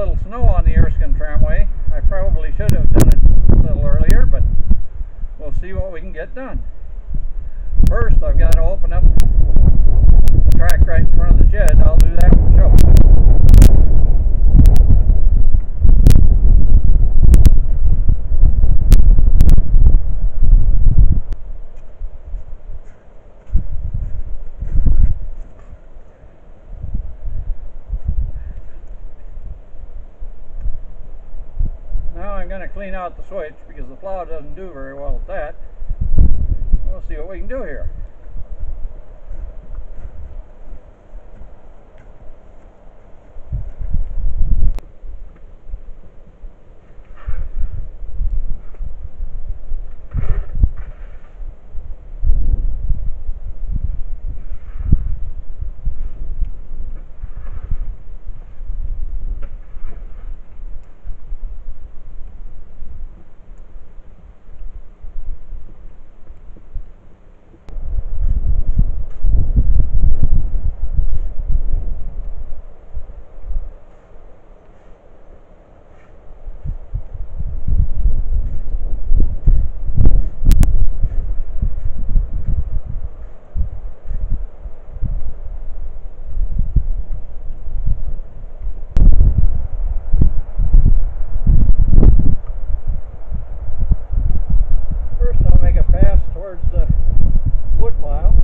little snow on the Erskine tramway. I probably should have done it a little earlier, but we'll see what we can get done. First, I've got to open up the track right in front of the shed. I'll do that with shovel. Now I'm going to clean out the switch because the plow doesn't do very well at that. We'll see what we can do here. First I'll make a pass towards the wood pile.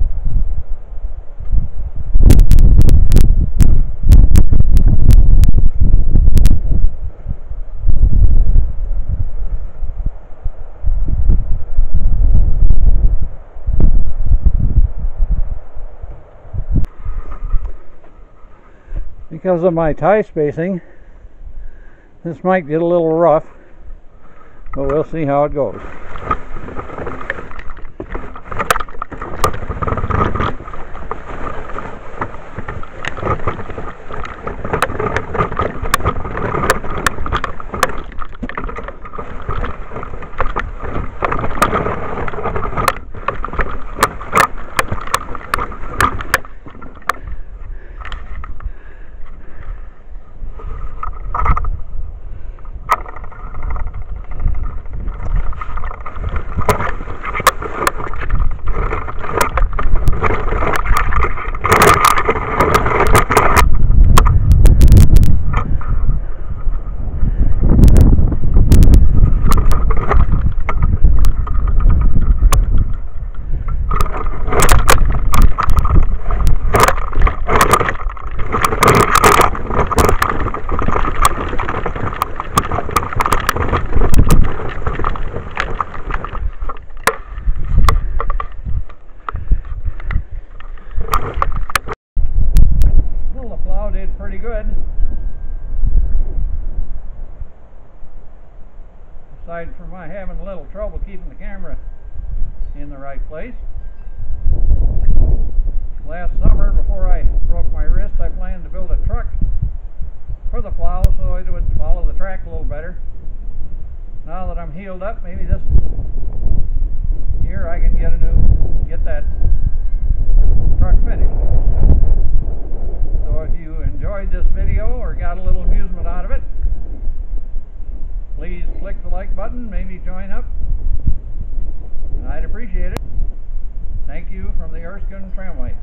Because of my tie spacing, this might get a little rough, but we'll see how it goes. Well, the plow good. Aside from my having a little trouble keeping the camera in the right place. Last summer, before I broke my wrist, I planned to build a truck for the plow so it would follow the track a little better. Now that I'm healed up, maybe this year I can get a new, get that truck finished. So if you enjoyed this video or got a little amusement out of it, please click the like button, maybe join up. I'd appreciate it. Thank you from the Erskine Tramway.